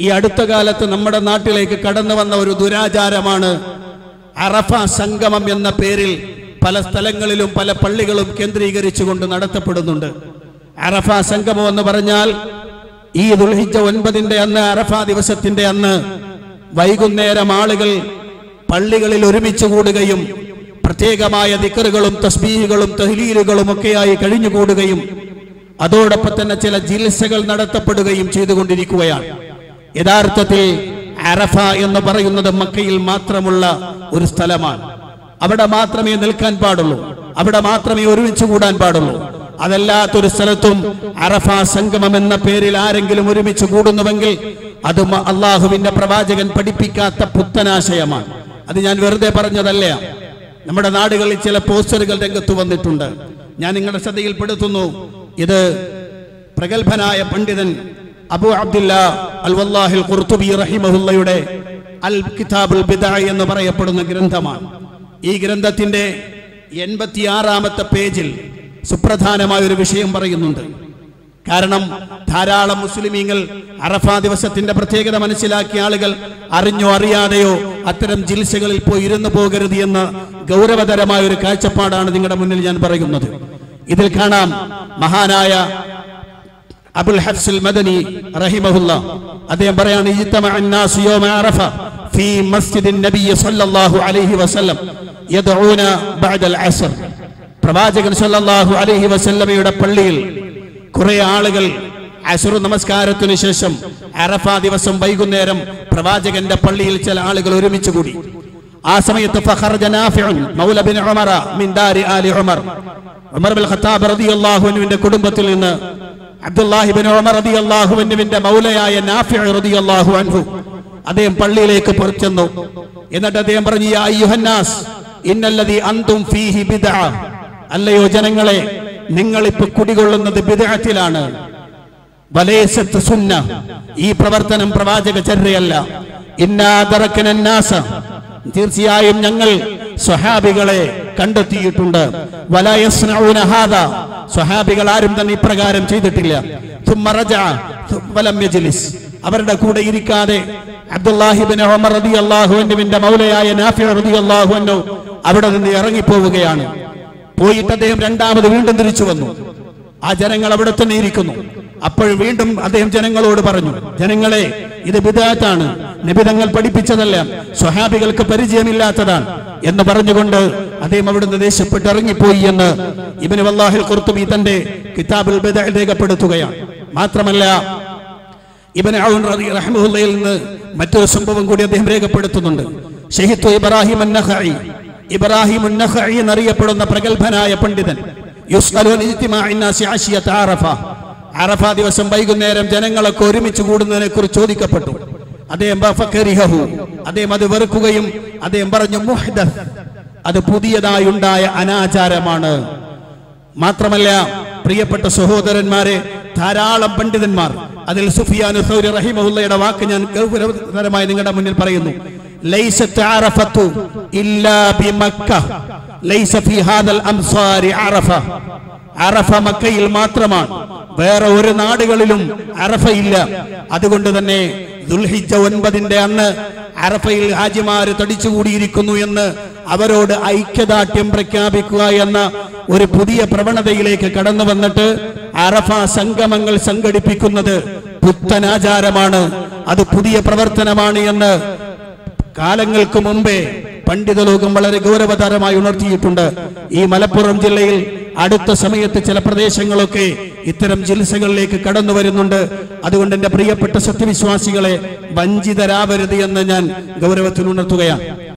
ഈ അടുത്ത കാലത്ത് നമ്മുടെ നാട്ടിലേക്ക് കടന്നു വന്ന ഒരു ദുരാചാരമാണ് അറഫ സംഗമം എന്ന പേരിൽ പല സ്ഥലങ്ങളിലും പല പള്ളികളും കേന്ദ്രീകരിച്ചുകൊണ്ട് നടത്തപ്പെടുന്നുണ്ട്. അറഫ സംഗമം എന്ന് പറഞ്ഞാൽ ഈ ദുൽഹിജ ഒൻപതിന്റെ അന്ന് അറഫ ദിവസത്തിന്റെ അന്ന് വൈകുന്നേരം ആളുകൾ പള്ളികളിൽ ഒരുമിച്ച് കൂടുകയും പ്രത്യേകമായ ദിക്കറുകളും തസ്ബീഹുകളും തഹ്ലീലുകളും ഒക്കെയായി കഴിഞ്ഞുകൂടുകയും അതോടൊപ്പം തന്നെ ചില ജിൽസകൾ നടത്തപ്പെടുകയും ചെയ്തുകൊണ്ടിരിക്കുകയാണ്. യഥാർത്ഥത്തിൽ അറഫ എന്ന് പറയുന്നത് മക്കയിൽ മാത്രമുള്ള ഒരു സ്ഥലമാണ്. അവിടെ മാത്രമേ നിൽക്കാൻ പാടുള്ളൂ. അവിടെ മാത്രമേ ഒരുമിച്ച് കൂടാൻ പാടുള്ളൂ. അതല്ലാത്തൊരു സ്ഥലത്തും അറഫ സംഗമം എന്ന പേരിൽ ആരെങ്കിലും ഒരുമിച്ച് കൂടുന്നുവെങ്കിൽ അത് അള്ളാഹുവിന്റെ പ്രവാചകൻ പഠിപ്പിക്കാത്ത പുത്തനാശയമാണ്. അത് ഞാൻ വെറുതെ പറഞ്ഞതല്ല. നമ്മുടെ നാടുകളിൽ ചില പോസ്റ്ററുകൾ രംഗത്ത് വന്നിട്ടുണ്ട്. ഞാൻ നിങ്ങളുടെ ശ്രദ്ധയിൽപ്പെടുത്തുന്നു. ഇത് പ്രഗത്ഭനായ പണ്ഡിതൻ അബു അബ്ദുല്ല അൽവല്ലാഹിൽ ഖുർതുബി റഹിമഹുല്ലയുടെ അൽ കിതാബുൽ ബിദഅ എന്ന് പറയപ്പെടുന്ന ഗ്രന്ഥമാണ്. ഈ ഗ്രന്ഥത്തിന്റെ എൺപത്തിയാറാമത്തെ പേജിൽ സുപ്രധാനമായ ഒരു വിഷയം പറയുന്നുണ്ട്. കാരണം ധാരാളം മുസ്ലിമീങ്ങൾ അറഫ ദിവസത്തിന്റെ പ്രത്യേകത മനസ്സിലാക്കിയ ആളുകൾ അറിഞ്ഞോ അറിയാതെയോ അത്തരം ജിൽസകളിൽ പോയി ഇരുന്നു പോകരുത് എന്ന ഗൗരവതരമായ ഒരു കാഴ്ചപ്പാടാണ് നിങ്ങളുടെ മുന്നിൽ ഞാൻ പറയുന്നത്. ഇതിൽ കാണാം മഹാനായ അബുൽ ഹഫ്സുൽ മദനി റഹിമഹുല്ല അദ്ദേഹം പറയാണ് ഇജ്തമഅ الناس يوم عرفة في مسجد النبي صلى الله عليه وسلم يدعون بعد العصر പ്രവാചകൻ സല്ലല്ലാഹു അലൈഹി വസല്ലമയുടെ പള്ളിയിൽ കുറെ ആളുകൾ അസുർ നമസ്കാരത്തിനു ശേഷം അറഫ ദിവസം വൈകുന്നേരം പ്രവാചകന്റെ പള്ളിയിൽ ചില ആളുകൾ ഒരുമിച്ച് കൂടി ആ സമയത്ത് ഫഖറജ നാഫിഉൻ മൗല ബിൻ ഉമറ മിൻ ദാരി ആലി ഉമർ ഉമർ ബിൻ ഖത്താബ് റളിയല്ലാഹു അൻഹുവിന്റെ കുടുംബത്തിൽ നിന്ന് അബ്ദുല്ലാഹി ബിൻ ഉമർ റളിയല്ലാഹു അൻഹുവിന്റെ മൗലയായ നാഫിഉ റളിയല്ലാഹു അൻഹു അദ്ദേഹം പള്ളിയിലേക്ക് പുറച്ചെന്നു എന്നിട്ട് അദ്ദേഹം പറഞ്ഞു യാ യുഹന്നാസ് ഇന്നല്ലദി അന്തും ഫീഹി ബിദ്അ. അല്ലയോ ജനങ്ങളെ നിങ്ങൾ ഇപ്പൊ കുടികൊള്ളുന്നത് ബിദ്അത്തിലാണ്. വലേശത്ത് സുന്ന ഈ പ്രവർത്തനം പ്രവാചക ചര്യയല്ല. ഇന്നാ ദറക്കന നാസ തീർച്ചയായും ഞങ്ങൾ സ്വഹാബികളെ കണ്ടെത്തിയിട്ടുണ്ട്. വലയസ്നൗനഹാദ ഹാദാ. സ്വഹാബികൾ ആരും തന്നെ ഇപ്രകാരം ചെയ്തിട്ടില്ല. അവരുടെ കൂടെ ഇരിക്കാതെ അബ്ദുല്ലാഹിബിൻ മൗലയായ അവിടെ നിന്ന് ഇറങ്ങിപ്പോവുകയാണ്. പോയിട്ട് അദ്ദേഹം രണ്ടാമത് വീണ്ടും തിരിച്ചു വന്നു. ആ ജനങ്ങൾ അവിടെ തന്നെ ഇരിക്കുന്നു. അപ്പോൾ വീണ്ടും അദ്ദേഹം ജനങ്ങളോട് പറഞ്ഞു ജനങ്ങളെ ഇത് വിദാത്താണ് നിബിധങ്ങൾ പഠിപ്പിച്ചതല്ല. സ്വഹാബികൾക്ക് പരിചയമില്ലാത്തതാണ്. എന്ന് പറഞ്ഞുകൊണ്ട് അദ്ദേഹം അവിടുന്ന് ദേഷ്യപ്പെട്ട് ഇറങ്ങിപ്പോയി എന്ന് ഇബിന് വല്ലാഹിൽ കുർത്തുബി തന്റെ കിതാബിൽ രേഖപ്പെടുത്തുകയാണ്. മാത്രമല്ല ഇബന് റളി- നിന്ന് മറ്റൊരു സംഭവം കൂടി അദ്ദേഹം രേഖപ്പെടുത്തുന്നുണ്ട്. ഷഹിത്തു ഇബ്രാഹിം ഇബ്രാഹിം എന്നറിയപ്പെടുന്ന പ്രഗത്ഭനായ പണ്ഡിതൻ. അറഫ. ദിവസം വൈകുന്നേരം ജനങ്ങളൊക്കെ ഒരുമിച്ച് കൂടുന്നതിനെ കുറിച്ച് ചോദിക്കപ്പെട്ടു. അദ്ദേഹം അദ്ദേഹം അത് വെറുക്കുകയും അദ്ദേഹം പറഞ്ഞു മുഹ്ദസ് അത് പുതിയതായി ഉണ്ടായ അനാചാരമാണ്. മാത്രമല്ല പ്രിയപ്പെട്ട സഹോദരന്മാരെ ധാരാളം പണ്ഡിതന്മാർ അതിൽ സുഫിയാൻ സൗരി റഹിമഹുല്ലയുടെ വാക്ക് ഞാൻ ഗൗരവതരമായി നിങ്ങളുടെ മുന്നിൽ പറയുന്നു. അറഫ. മാത്രമാണ് വേറെ ഒരു നാടുകളിലും അറഫയില്ല അതുകൊണ്ട് തന്നെ ദുൽഹിജ ഒൻപതിന്റെ അന്ന് അറഫയിൽ ഹാജിമാര് തടിച്ചുകൂടിയിരിക്കുന്നു എന്ന് അവരോട് ഐക്യദാർഢ്യം പ്രഖ്യാപിക്കുക എന്ന ഒരു പുതിയ പ്രവണതയിലേക്ക് കടന്നു വന്നിട്ട് അറഫ സംഗമങ്ങൾ സംഘടിപ്പിക്കുന്നത് പുത്തനാചാരമാണ്. അത് പുതിയ പ്രവർത്തനമാണ് എന്ന് കാലങ്ങൾക്ക് മുമ്പേ പണ്ഡിത ലോകം വളരെ ഗൗരവതരമായി ഉണർത്തിയിട്ടുണ്ട്. ഈ മലപ്പുറം ജില്ലയിൽ അടുത്ത സമയത്ത് ചില പ്രദേശങ്ങളൊക്കെ ഇത്തരം ജിൽസകളിലേക്ക് കടന്നു വരുന്നുണ്ട്. അതുകൊണ്ട് എന്റെ പ്രിയപ്പെട്ട സത്യവിശ്വാസികളെ വഞ്ചിതരാവരുത് എന്ന് ഞാൻ ഗൗരവത്തിൽ ഉണർത്തുകയാണ്.